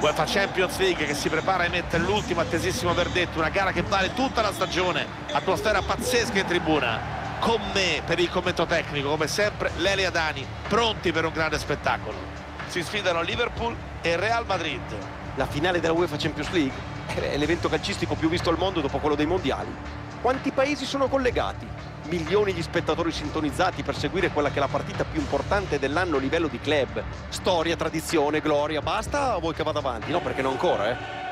UEFA Champions League che si prepara a emettere l'ultimo attesissimo verdetto, una gara che vale tutta la stagione, atmosfera pazzesca in tribuna. Con me per il commento tecnico, come sempre, Lelia Dani, pronti per un grande spettacolo. Si sfidano Liverpool e Real Madrid. La finale della UEFA Champions League è l'evento calcistico più visto al mondo dopo quello dei mondiali. Quanti paesi sono collegati? Milioni di spettatori sintonizzati per seguire quella che è la partita più importante dell'anno a livello di club. Storia, tradizione, gloria, basta o vuoi che vada avanti? No, perché non ancora, eh?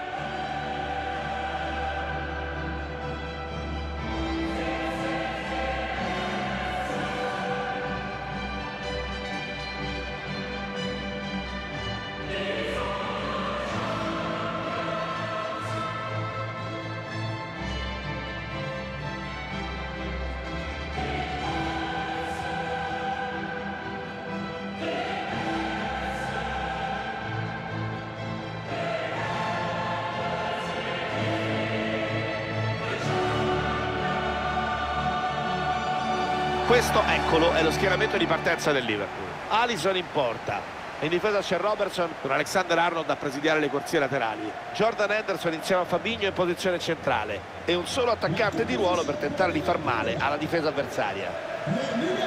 Questo, eccolo, è lo schieramento di partenza del Liverpool. Alisson in porta. In difesa c'è Robertson con Alexander Arnold a presidiare le corsie laterali. Jordan Henderson insieme a Fabinho in posizione centrale. E un solo attaccante di ruolo per tentare di far male alla difesa avversaria.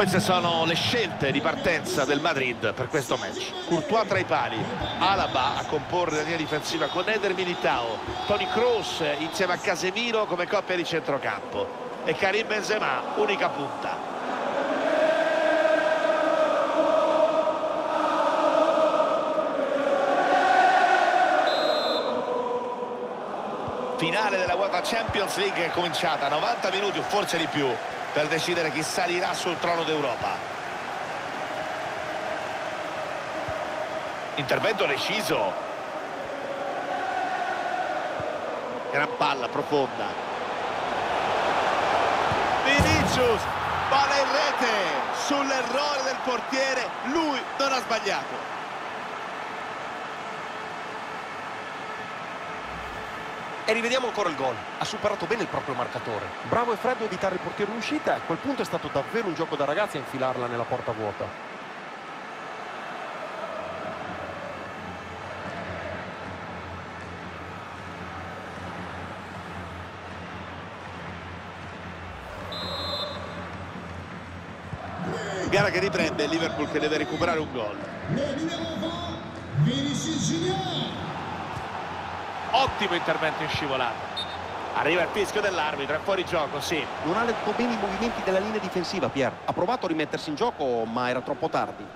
Queste sono le scelte di partenza del Madrid per questo match. Courtois tra i pali, Alaba a comporre la linea difensiva con Eder Militao, Toni Kroos insieme a Casemiro come coppia di centrocampo e Karim Benzema, unica punta. Finale della UEFA Champions League è cominciata, 90 minuti o forse di più per decidere chi salirà sul trono d'Europa. Intervento deciso. Gran palla profonda. Vinicius, palla in rete. Sull'errore del portiere, lui non ha sbagliato. E rivediamo ancora il gol. Ha superato bene il proprio marcatore. Bravo e freddo a evitare il portiere in uscita e a quel punto è stato davvero un gioco da ragazzi a infilarla nella porta vuota. Gara che riprende, Liverpool che deve recuperare un gol. Ottimo intervento in scivolata. Arriva il fischio dell'arbitro, è fuori gioco, sì. Non ha letto bene i movimenti della linea difensiva Pier. Ha provato a rimettersi in gioco ma era troppo tardi.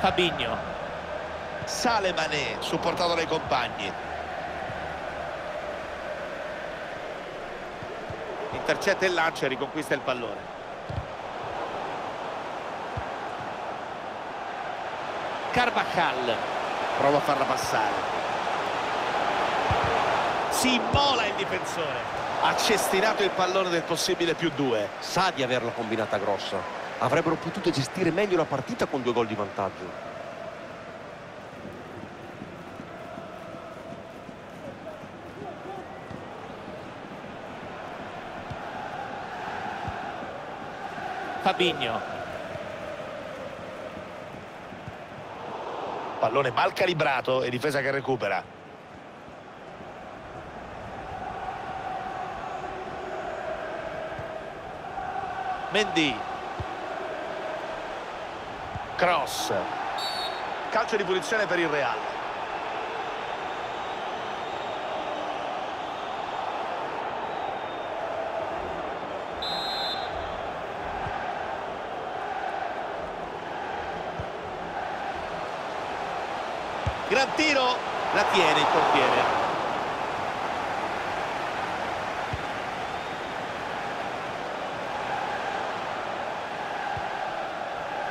Fabigno sale Manè supportato dai compagni intercetta il lancio e riconquista il pallone. Carvajal. Prova a farla passare. Si immola il difensore. Ha cestinato il pallone del possibile più due. Sa di averla combinata grossa. Avrebbero potuto gestire meglio la partita con due gol di vantaggio Fabigno pallone mal calibrato e difesa che recupera. Mendy. Cross. Calcio di punizione per il Real gran tiro la tiene il portiere.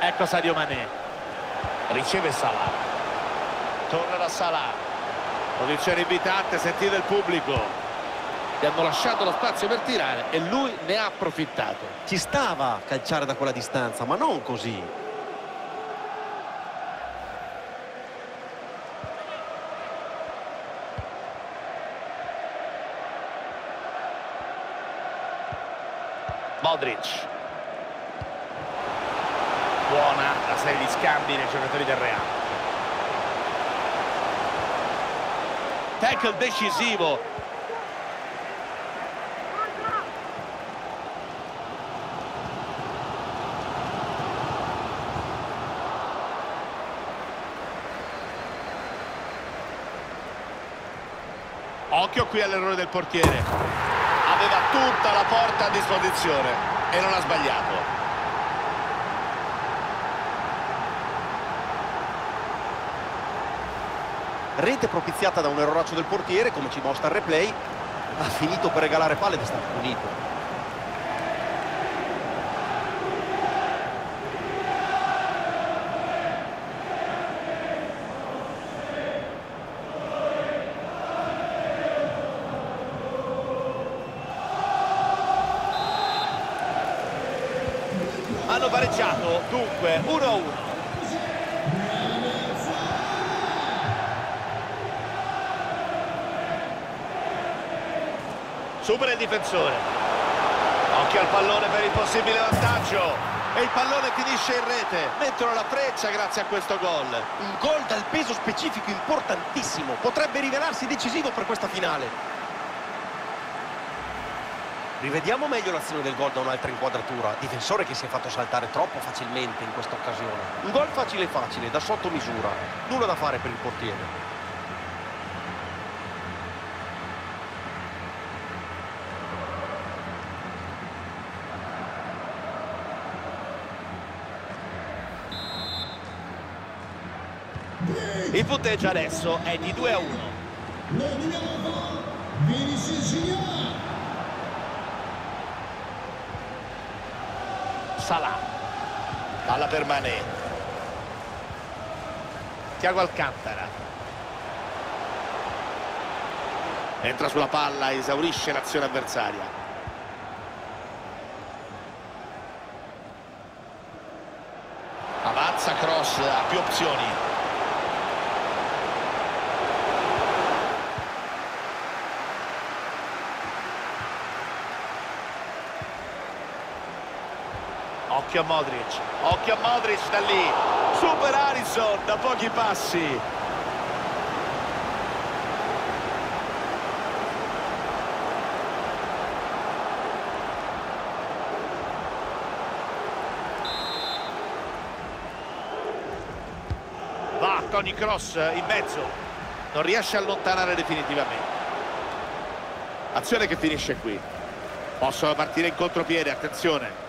Ecco Sadio Mané. Riceve Salah. Torna da Salah. Posizione invitante sentite il pubblico. Gli hanno lasciato lo spazio per tirare e lui ne ha approfittato. Ci stava a calciare da quella distanza ma non così Modric. Buona la serie di scambi nei giocatori del Real. Tackle decisivo. Occhio qui all'errore del portiere aveva tutta la porta a disposizione e non ha sbagliato. Rete propiziata da un erroraccio del portiere, come ci mostra il replay, ha finito per regalare palle ed è stato punito. Hanno pareggiato dunque 1-1 supera il difensore. Occhio al pallone per il possibile vantaggio. E il pallone finisce in rete. Mettono la freccia grazie a questo gol. Un gol dal peso specifico importantissimo. Potrebbe rivelarsi decisivo per questa finale Rivediamo meglio l'azione del gol da un'altra inquadratura. Difensore che si è fatto saltare troppo facilmente in questa occasione. Un gol facile facile, da sotto misura. Nulla da fare per il portiere. Il punteggio adesso è di 2 a 1. Salah palla per Mané. Tiago Alcantara entra sulla palla esaurisce l'azione avversaria. Avanza cross ha più opzioni Occhio a Modric, occhio a Modric da lì. Super Harrison da pochi passi. Va Tony Cross in mezzo. Non riesce a allontanare definitivamente. Azione che finisce qui. Possono partire in contropiede, attenzione.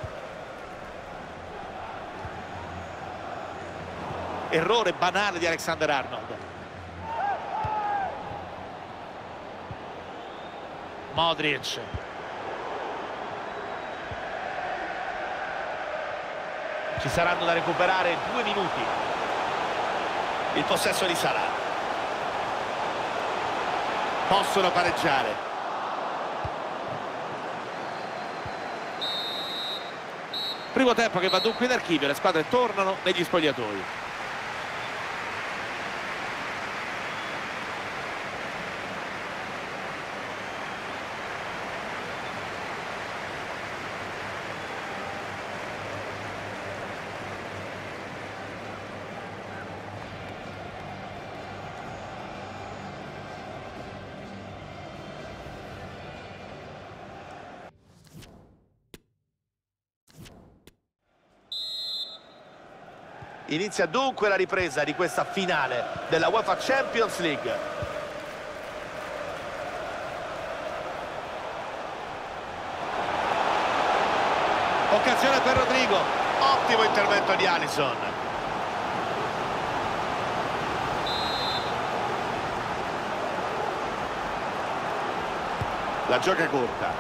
Errore banale di Alexander Arnold. Modric. Ci saranno da recuperare due minuti. Il possesso di Salah. Possono pareggiare. Primo tempo che va dunque in archivio le squadre tornano negli spogliatoi Inizia dunque la ripresa di questa finale della UEFA Champions League. Occasione per Rodrigo. Ottimo intervento di Alisson. La gioca corta.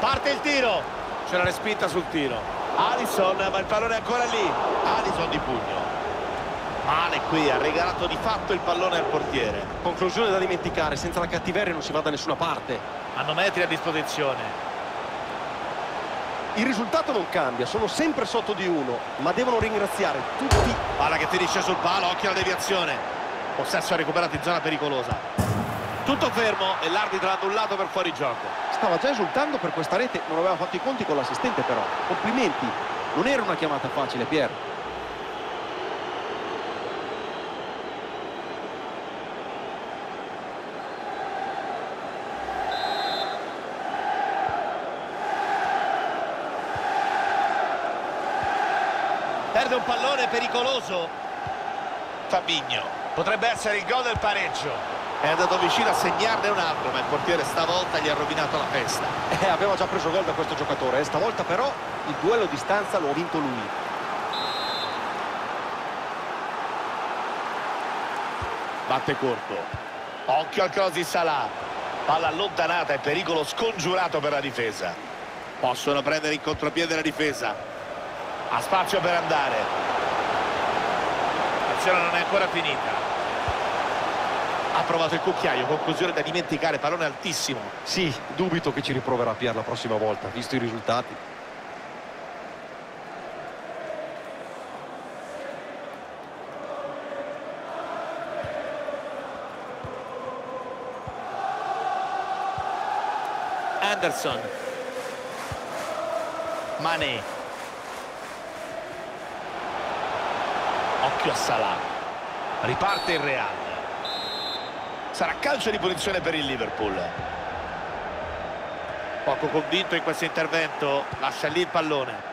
Parte il tiro. C'è la respinta sul tiro. Alisson ma il pallone è ancora lì Alisson di pugno male qui ha regalato di fatto il pallone al portiere conclusione da dimenticare senza la cattiveria non si va da nessuna parte hanno metri a disposizione il risultato non cambia, sono sempre sotto di uno, ma devono ringraziare tutti. Palla che finisce sul palo, occhio alla deviazione. Possesso recuperato in zona pericolosa. Tutto fermo e l'arbitro ha annullato per fuori gioco. Stava già esultando per questa rete, non aveva fatto i conti con l'assistente però. Complimenti, non era una chiamata facile, Pier. perde un pallone pericoloso Fabigno potrebbe essere il gol del pareggio è andato vicino a segnarne un altro ma il portiere stavolta gli ha rovinato la festa. Eh, aveva già preso gol da questo giocatore eh. stavolta però il duello di stanza lo ha vinto lui. Batte corto. Occhio al cross di Salah. Palla allontanata e pericolo scongiurato per la difesa. Possono prendere in contropiede la difesa. Ha spazio per andare. L'azione non è ancora finita ha provato il cucchiaio conclusione da dimenticare pallone altissimo. Sì, dubito che ci riproverà Pier la prossima volta visto i risultati. Anderson. Mane. Occhio a Salah. Riparte il Real sarà calcio di punizione per il Liverpool. Poco convinto in questo intervento lascia lì il pallone.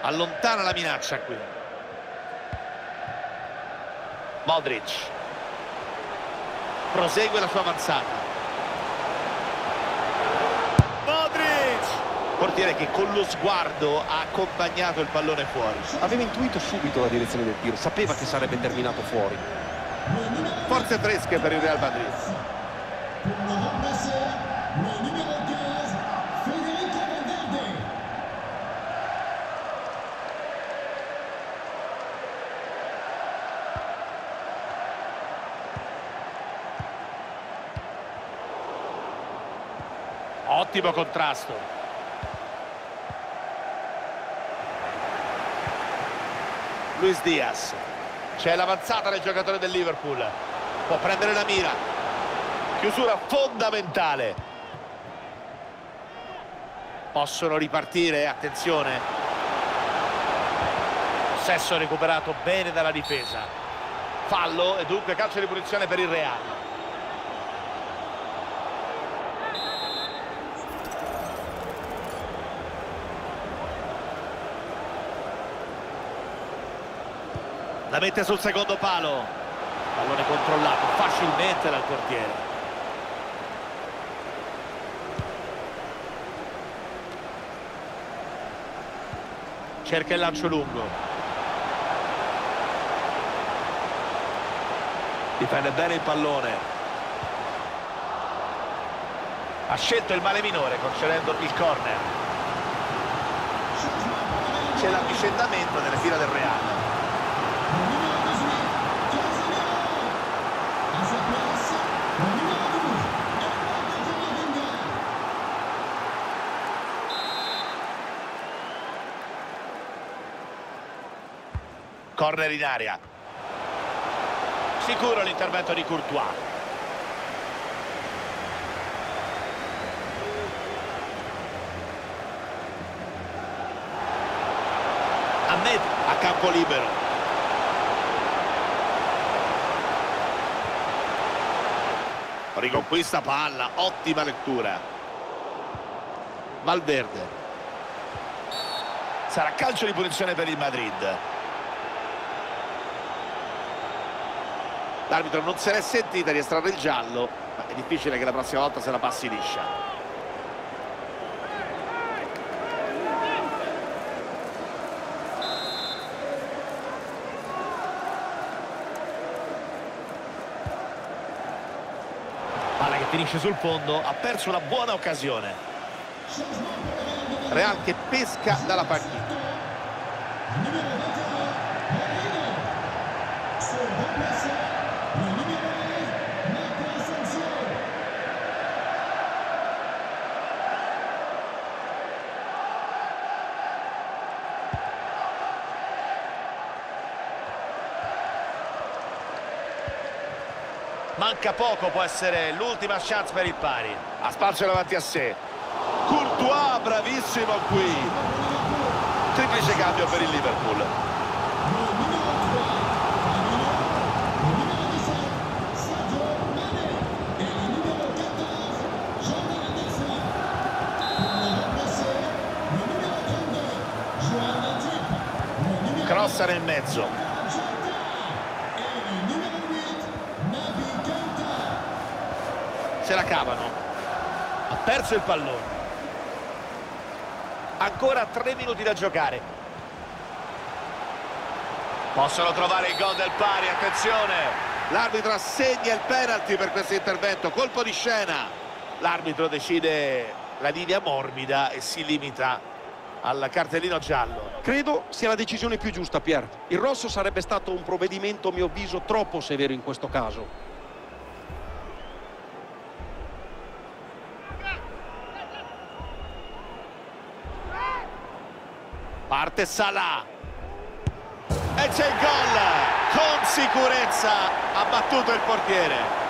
Allontana la minaccia qui. Modric. Prosegue la sua avanzata. Portiere che con lo sguardo ha accompagnato il pallone fuori. Aveva intuito subito la direzione del tiro sapeva che sarebbe terminato fuori forze fresche per il Real Madrid. Ottimo contrasto. Luis Diaz. C'è l'avanzata del giocatore del Liverpool può prendere la mira. Chiusura fondamentale. Possono ripartire attenzione. Possesso recuperato bene dalla difesa. Fallo e dunque calcio di punizione per il Real. La mette sul secondo palo pallone controllato facilmente dal portiere. Cerca il lancio lungo. Difende bene il pallone. Ha scelto il male minore concedendo il corner. C'è l'avvicendamento nelle fila del Real corner in aria sicuro l'intervento di Courtois. Ahmed a campo libero. Riconquista palla ottima lettura. Valverde. Sarà calcio di punizione per il Madrid l'arbitro non se l'è sentita di estrarre il giallo ma è difficile che la prossima volta se la passi liscia palla che finisce sul fondo ha perso una buona occasione Real che pesca dalla panchina. Manca poco, può essere l'ultima chance per il pari. Ha spazio davanti a sé. Courtois, bravissimo qui. Triplice cambio per il Liverpool. Crossa nel mezzo. Se la cavano. Ha perso il pallone. Ancora tre minuti da giocare. Possono trovare il gol del pari attenzione. L'arbitro assegna il penalty per questo intervento colpo di scena. L'arbitro decide la linea morbida e si limita al cartellino giallo. Credo sia la decisione più giusta Pier. Il rosso sarebbe stato un provvedimento a mio avviso troppo severo in questo caso parte Salah. E c'è il gol. Con sicurezza ha battuto il portiere.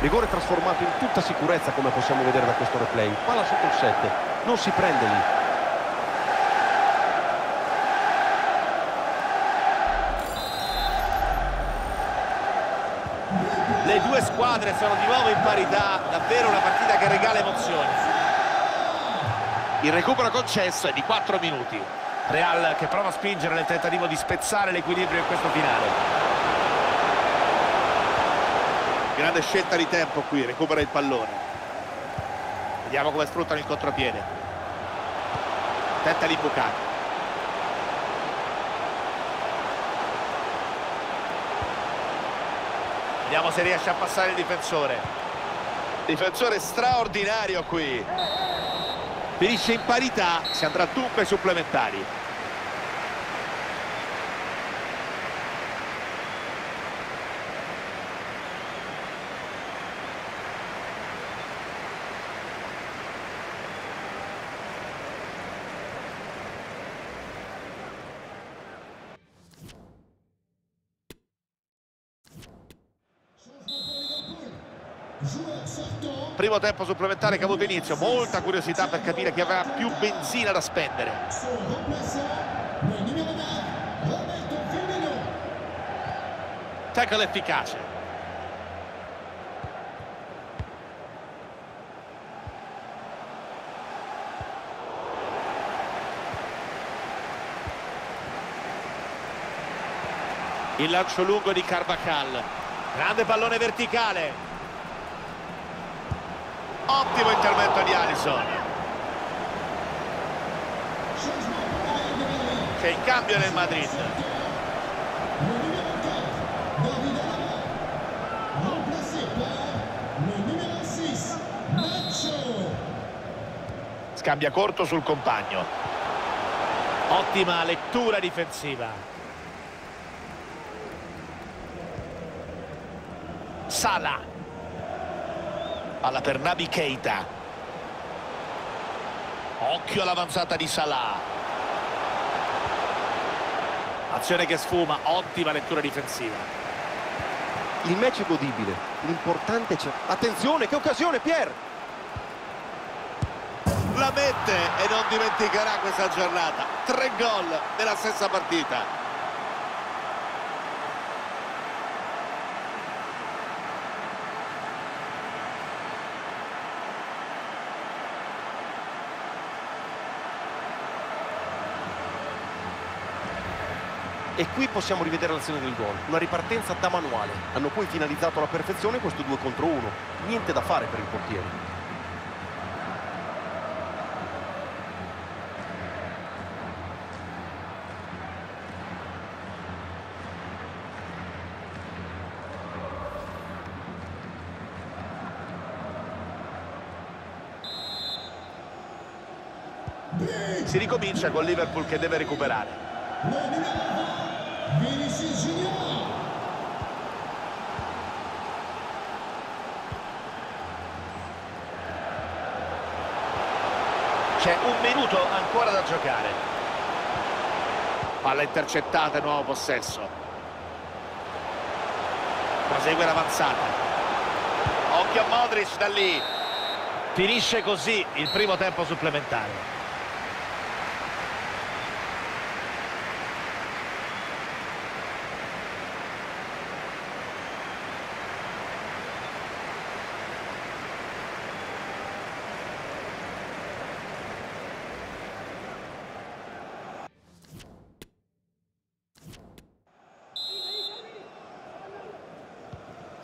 Rigore trasformato in tutta sicurezza come possiamo vedere da questo replay. Palla sotto il 7 non si prende lì due squadre sono di nuovo in parità davvero una partita che regala emozioni. Il recupero concesso è di 4 minuti. Real che prova a spingere nel tentativo di spezzare l'equilibrio in questo finale. Grande scelta di tempo qui recupera il pallone. Vediamo come sfruttano il contropiede. Tenta l'imbucato Vediamo se riesce a passare il difensore. Difensore straordinario qui. Finisce in parità, si andrà dunque ai supplementari. Primo tempo supplementare che ha avuto inizio, molta curiosità per capire chi aveva più benzina da spendere. Tackle efficace. Il lancio lungo di Carvajal. Grande pallone verticale. Ottimo intervento di Alisson. C'è il cambio nel Madrid. Scambia corto sul compagno. Ottima lettura difensiva. Sala alla per Nabi Keita. Occhio all'avanzata di Salah. Azione che sfuma ottima lettura difensiva. Il match è godibile l'importante c'è. Attenzione che occasione Pier la mette e non dimenticherà questa giornata. Tre gol nella stessa partita E qui possiamo rivedere l'azione del gol, una ripartenza da manuale. Hanno poi finalizzato alla perfezione questo 2 contro 1. Niente da fare per il portiere. Si ricomincia con Liverpool che deve recuperare. C'è un minuto ancora da giocare. Palla intercettata nuovo possesso. Prosegue l'avanzata. Occhio a Modric da lì. Finisce così il primo tempo supplementare.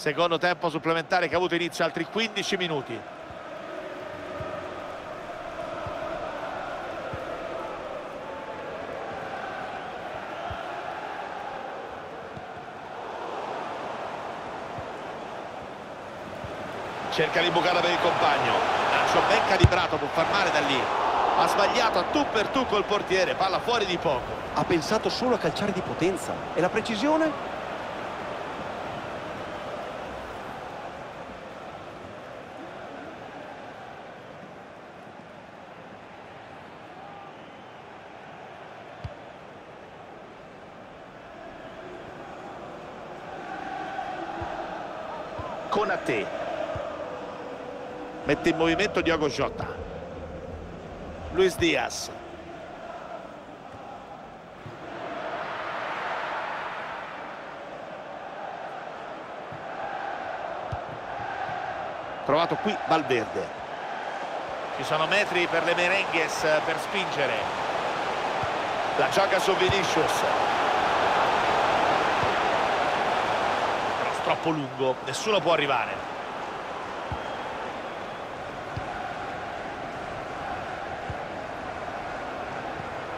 Secondo tempo supplementare che ha avuto inizio altri 15 minuti. Cerca di bucare per il compagno. Lancio ben calibrato, può far male da lì. Ha sbagliato a tu per tu col portiere, palla fuori di poco. Ha pensato solo a calciare di potenza. E la precisione? Conate mette in movimento Diogo Jota. Luis Diaz. Trovato qui Valverde. Ci sono metri per le Merengues per spingere. La gioca su Vinicius troppo lungo, nessuno può arrivare.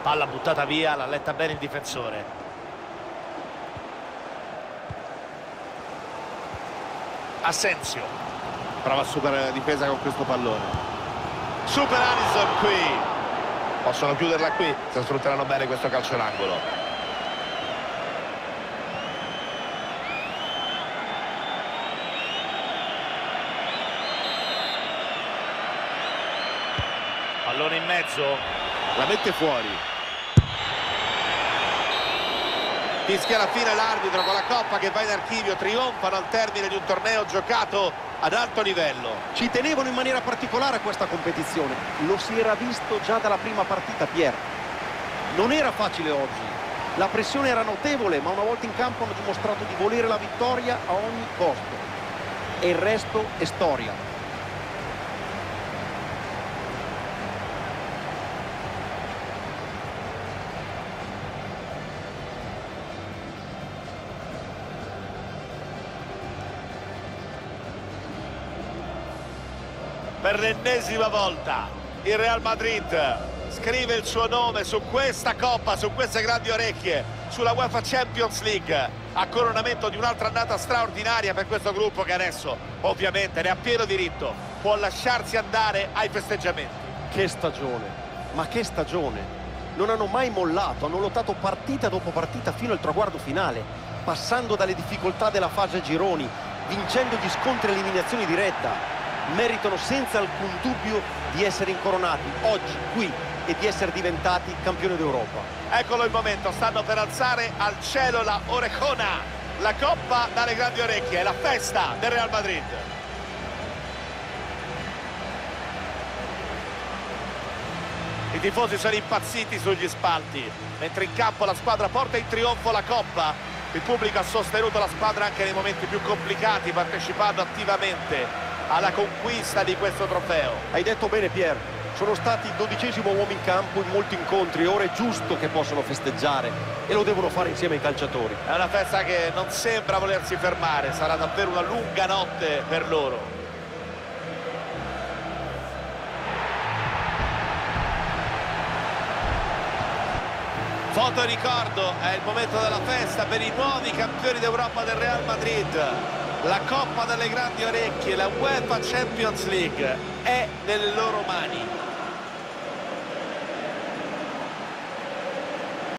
Palla buttata via, l'ha letta bene il difensore. Assenzio. Prova a superare la difesa con questo pallone. Super Alisson qui. Possono chiuderla qui se sfrutteranno bene questo calcio d'angolo. Pallone in mezzo. La mette fuori. Fischia la fine l'arbitro con la coppa che va in archivio trionfano al termine di un torneo giocato ad alto livello. Ci tenevano in maniera particolare a questa competizione. Lo si era visto già dalla prima partita Pier. Non era facile oggi. La pressione era notevole ma una volta in campo hanno dimostrato di volere la vittoria a ogni costo. E il resto è storia per l'ennesima volta il Real Madrid scrive il suo nome su questa coppa, su queste grandi orecchie, sulla UEFA Champions League, a coronamento di un'altra annata straordinaria per questo gruppo che adesso ovviamente ne ha pieno diritto, può lasciarsi andare ai festeggiamenti. Che stagione, ma che stagione! Non hanno mai mollato, hanno lottato partita dopo partita fino al traguardo finale, passando dalle difficoltà della fase gironi, vincendo gli scontri a eliminazione diretta, meritano senza alcun dubbio di essere incoronati oggi, qui, e di essere diventati campioni d'Europa. Eccolo il momento, stanno per alzare al cielo la Orecona, la coppa dalle grandi orecchie, la festa del Real Madrid. I tifosi sono impazziti sugli spalti, mentre in campo la squadra porta in trionfo la coppa. Il pubblico ha sostenuto la squadra anche nei momenti più complicati, partecipando attivamente alla conquista di questo trofeo. Hai detto bene Pier, sono stati il dodicesimo uomo in campo in molti incontri, ora è giusto che possano festeggiare e lo devono fare insieme ai calciatori. È una festa che non sembra volersi fermare, sarà davvero una lunga notte per loro. Foto e ricordo, è il momento della festa per i nuovi campioni d'Europa del Real Madrid la Coppa delle Grandi Orecchie, la UEFA Champions League è nelle loro mani.